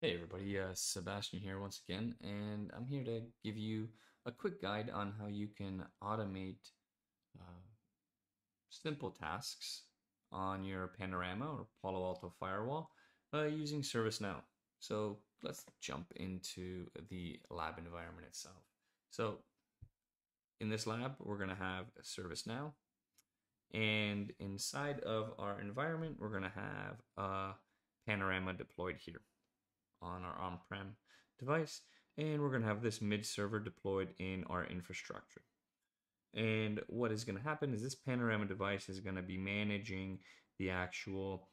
Hey everybody, uh, Sebastian here once again, and I'm here to give you a quick guide on how you can automate uh, simple tasks on your Panorama or Palo Alto firewall uh, using ServiceNow. So let's jump into the lab environment itself. So in this lab, we're going to have ServiceNow, and inside of our environment, we're going to have a Panorama deployed here on our on-prem device. And we're going to have this mid server deployed in our infrastructure. And what is going to happen is this Panorama device is going to be managing the actual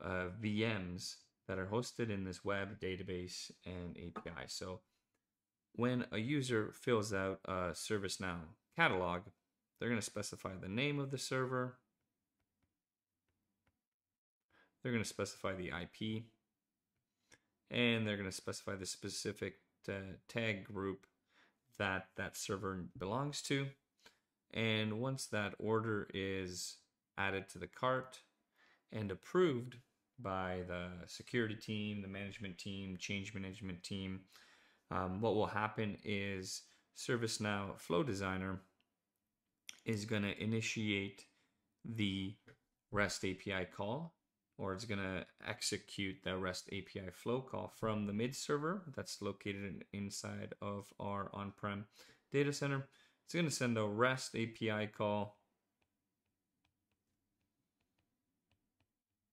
uh, VMs that are hosted in this web database and API. So when a user fills out a ServiceNow catalog, they're going to specify the name of the server. They're going to specify the IP and they're going to specify the specific uh, tag group that that server belongs to. And once that order is added to the cart and approved by the security team, the management team, change management team, um, what will happen is ServiceNow Flow Designer is going to initiate the REST API call or it's going to execute the REST API flow call from the mid server that's located inside of our on-prem data center. It's going to send a REST API call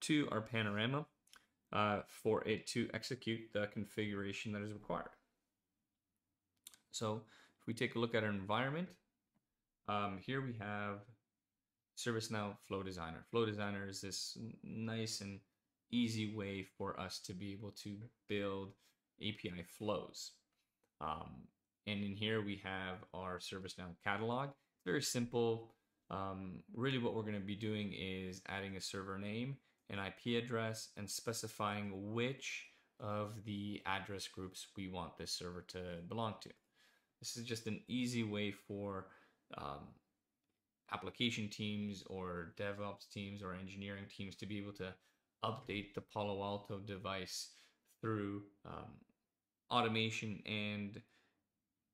to our panorama uh, for it to execute the configuration that is required. So if we take a look at our environment, um, here we have ServiceNow Flow Designer. Flow Designer is this nice and easy way for us to be able to build API flows. Um, and in here we have our ServiceNow catalog. Very simple. Um, really what we're going to be doing is adding a server name, an IP address, and specifying which of the address groups we want this server to belong to. This is just an easy way for um, application teams or DevOps teams or engineering teams to be able to update the Palo Alto device through um, automation and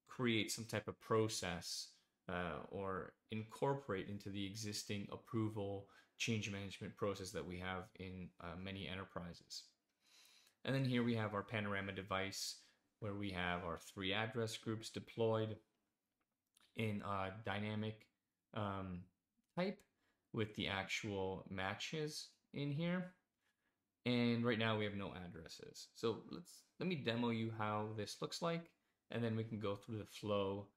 create some type of process uh, or incorporate into the existing approval change management process that we have in uh, many enterprises. And then here we have our Panorama device where we have our three address groups deployed in a dynamic um, type with the actual matches in here. And right now we have no addresses. So let's let me demo you how this looks like, and then we can go through the flow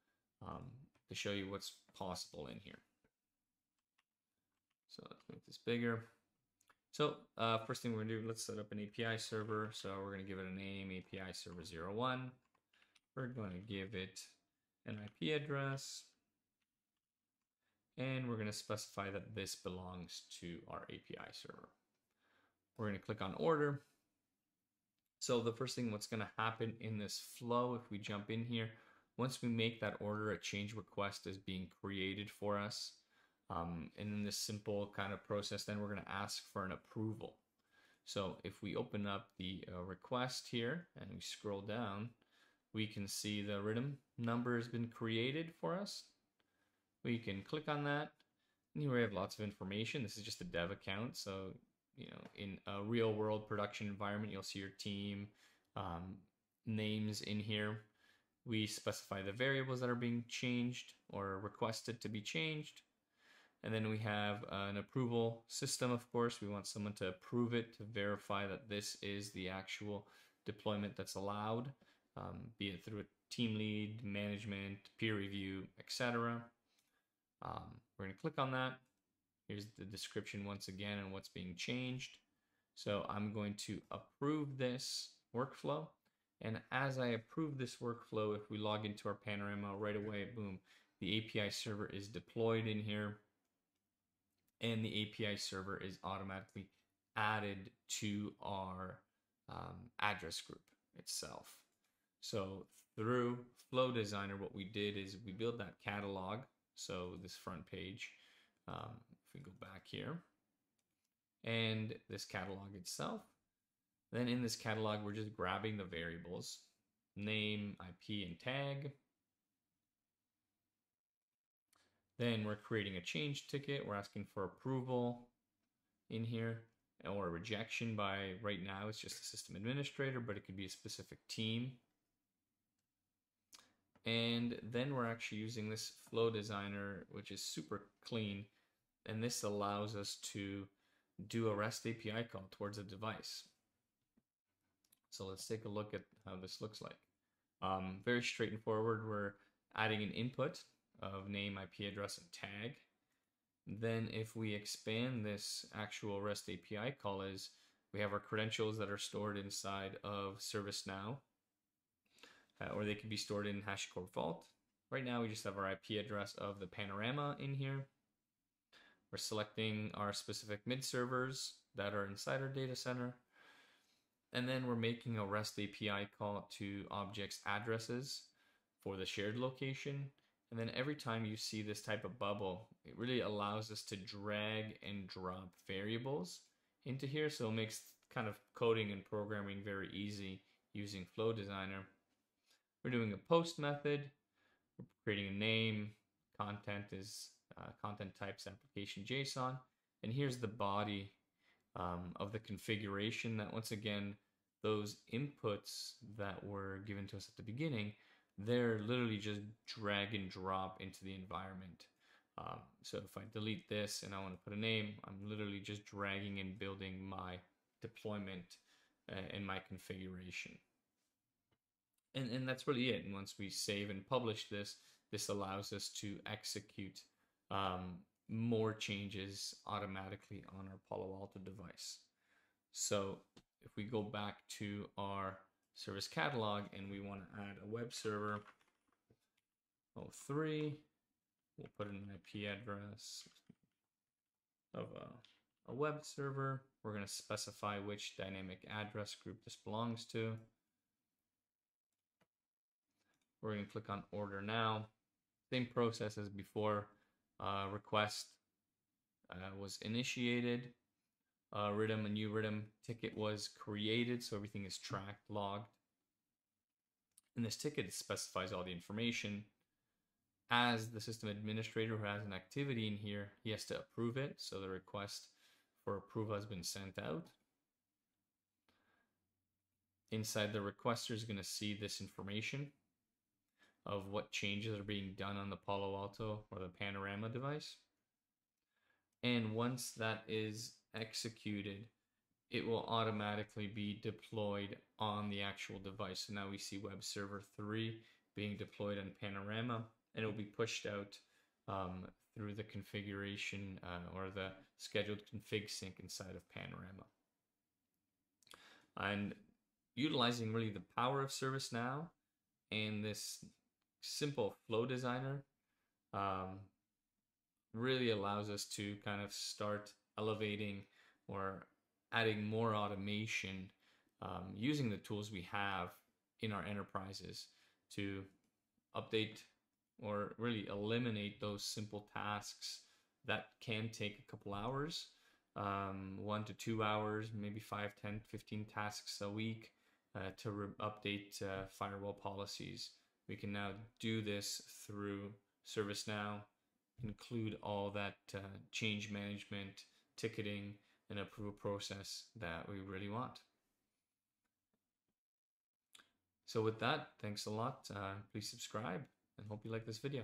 um, to show you what's possible in here. So let's make this bigger. So uh, first thing we're gonna do, let's set up an API server. So we're gonna give it a name, API server 01. We're gonna give it an IP address and we're going to specify that this belongs to our API server. We're going to click on order. So the first thing what's going to happen in this flow, if we jump in here, once we make that order, a change request is being created for us. Um, and in this simple kind of process, then we're going to ask for an approval. So if we open up the uh, request here and we scroll down, we can see the RITM number has been created for us we can click on that. And here we have lots of information. This is just a dev account. So, you know, in a real world production environment, you'll see your team um, names in here. We specify the variables that are being changed or requested to be changed. And then we have an approval system, of course. We want someone to approve it to verify that this is the actual deployment that's allowed, um, be it through a team lead, management, peer review, etc. Um, we're going to click on that. Here's the description once again and what's being changed. So I'm going to approve this workflow. And as I approve this workflow, if we log into our panorama right away, boom, the API server is deployed in here. And the API server is automatically added to our um, address group itself. So through Flow Designer, what we did is we built that catalog so this front page, um, if we go back here, and this catalog itself, Then in this catalog, we're just grabbing the variables, name, IP, and tag. Then we're creating a change ticket. We're asking for approval in here or rejection by right now it's just a system administrator, but it could be a specific team. And then we're actually using this flow designer, which is super clean. And this allows us to do a REST API call towards a device. So let's take a look at how this looks like. Um, very straightforward. We're adding an input of name, IP address, and tag. Then if we expand this actual REST API call is we have our credentials that are stored inside of ServiceNow, uh, or they could be stored in HashiCorp Vault. Right now we just have our IP address of the panorama in here. We're selecting our specific mid servers that are inside our data center. And then we're making a REST API call to objects addresses for the shared location. And then every time you see this type of bubble, it really allows us to drag and drop variables into here. So it makes kind of coding and programming very easy using Flow Designer. We're doing a post method. We're creating a name. Content is uh, content types application JSON. And here's the body um, of the configuration that once again, those inputs that were given to us at the beginning they're literally just drag and drop into the environment. Um, so if I delete this and I want to put a name, I'm literally just dragging and building my deployment uh, and my configuration. And, and that's really it. And once we save and publish this, this allows us to execute um, more changes automatically on our Palo Alto device. So if we go back to our service catalog and we want to add a web server 03 we'll put in an IP address of a, a web server we're going to specify which dynamic address group this belongs to we're going to click on order now same process as before uh, request uh, was initiated uh, RITM, a new RITM ticket was created, so everything is tracked, logged. And this ticket, specifies all the information. As the system administrator who has an activity in here, he has to approve it, so the request for approval has been sent out. Inside the requester is going to see this information of what changes are being done on the Palo Alto or the Panorama device. And once that is executed, it will automatically be deployed on the actual device. So now we see web server 3 being deployed on Panorama and it will be pushed out um, through the configuration uh, or the scheduled config sync inside of Panorama. And utilizing really the power of ServiceNow and this simple flow designer um, really allows us to kind of start elevating or adding more automation um, using the tools we have in our enterprises to update or really eliminate those simple tasks that can take a couple hours um, one to two hours maybe five, ten, fifteen tasks a week uh, to re- update uh, firewall policies we can now do this through ServiceNow include all that uh, change management ticketing and approval process that we really want. So with that, thanks a lot. Uh, please subscribe and hope you like this video.